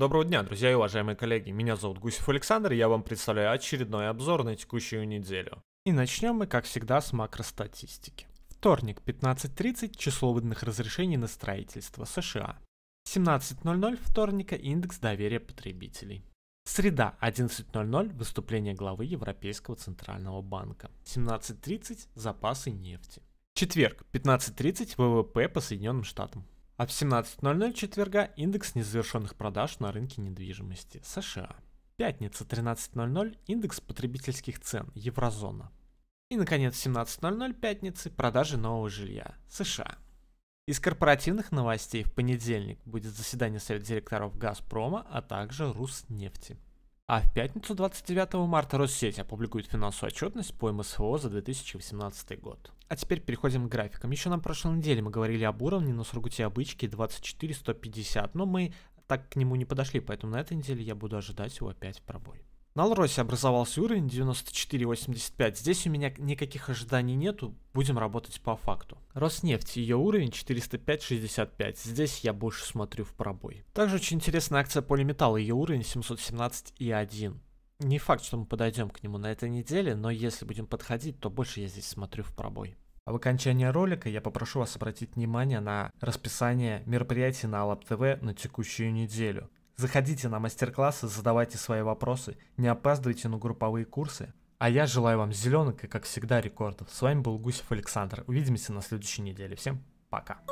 Доброго дня, друзья и уважаемые коллеги. Меня зовут Гусев Александр, и я вам представляю очередной обзор на текущую неделю. И начнем мы, как всегда, с макростатистики. Вторник, 15.30, число выданных разрешений на строительство США. 17.00 вторника, индекс доверия потребителей. Среда, 11.00, выступление главы Европейского Центрального банка. 17.30, запасы нефти. Четверг, 15.30, ВВП по Соединенным Штатам. А в 17.00 четверга индекс незавершенных продаж на рынке недвижимости США. Пятница 13.00 индекс потребительских цен Еврозона. И, наконец, 17.00 пятницы продажи нового жилья США. Из корпоративных новостей в понедельник будет заседание Совета директоров «Газпрома», а также «Руснефти». А в пятницу 29 марта Россеть опубликует финансовую отчетность по МСФО за 2018 год. А теперь переходим к графикам. Еще на прошлой неделе мы говорили об уровне на Сургуте обычки 24-150, но мы так к нему не подошли, поэтому на этой неделе я буду ожидать его опять в пробой. На Алросе образовался уровень 94.85. Здесь у меня никаких ожиданий нету, будем работать по факту. Роснефть, ее уровень 405.65. Здесь я больше смотрю в пробой. Также очень интересная акция полиметалла, ее уровень 717.1. Не факт, что мы подойдем к нему на этой неделе, но если будем подходить, то больше я здесь смотрю в пробой. А в окончании ролика я попрошу вас обратить внимание на расписание мероприятий на Алап ТВ на текущую неделю. Заходите на мастер-классы, задавайте свои вопросы, не опаздывайте на групповые курсы. А я желаю вам зеленок и, как всегда, рекордов. С вами был Гусев Александр. Увидимся на следующей неделе. Всем пока.